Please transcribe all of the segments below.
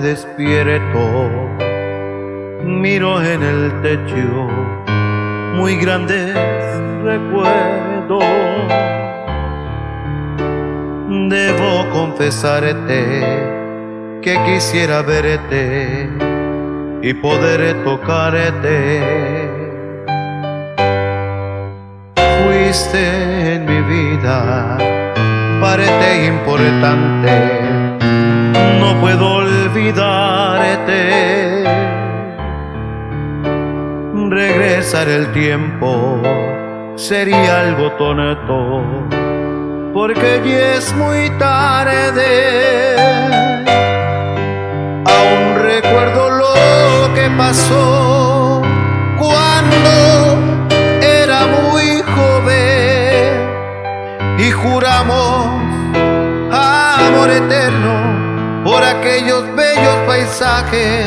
despierto, miro en el techo muy grandes recuerdos. Debo confesarte que quisiera verte y poder tocarte. Fuiste en mi vida parte importante, puedo olvidarte. Regresar el tiempo sería algo tonto, porque ya es muy tarde. Aún recuerdo lo que pasó cuando era muy joven y juramos amor eterno por aquellos bellos paisajes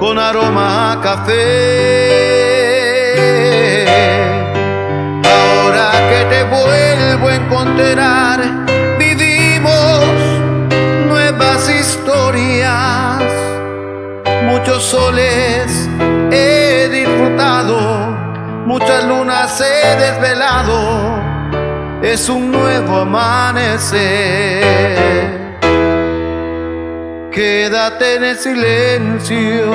con aroma a café. Ahora que te vuelvo a encontrar, vivimos nuevas historias. Muchos soles he disfrutado, muchas lunas he desvelado. Es un nuevo amanecer. Quédate en el silencio,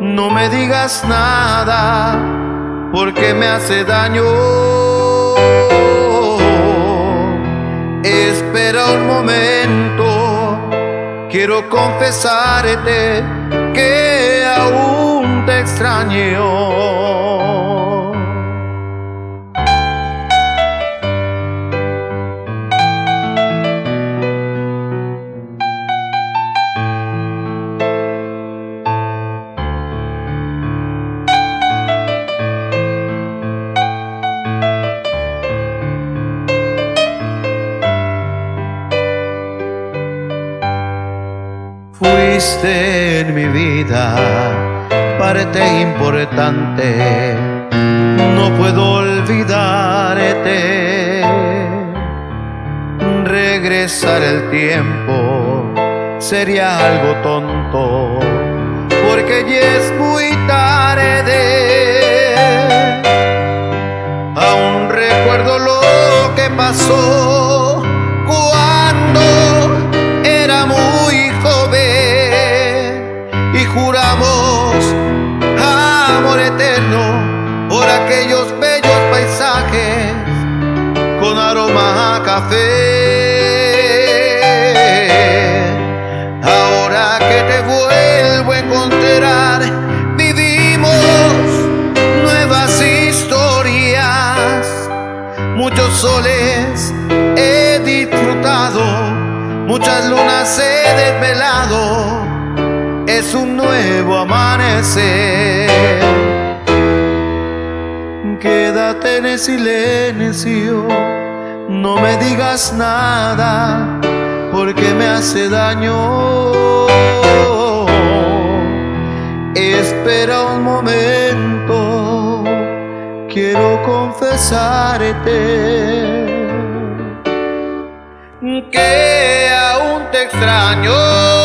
no me digas nada, porque me hace daño. Espera un momento, quiero confesarte que aún te extraño. Fuiste en mi vida parte importante, no puedo olvidarte. Regresar el tiempo sería algo tonto, porque ya es muy tarde. Juramos amor eterno por aquellos bellos paisajes con aroma a café. Ahora que te vuelvo a encontrar, vivimos nuevas historias. Muchos soles he disfrutado, muchas lunas he desvelado. Es un nuevo amanecer. Quédate en el silencio, no me digas nada, porque me hace daño. Espera un momento, quiero confesarte que aún te extraño.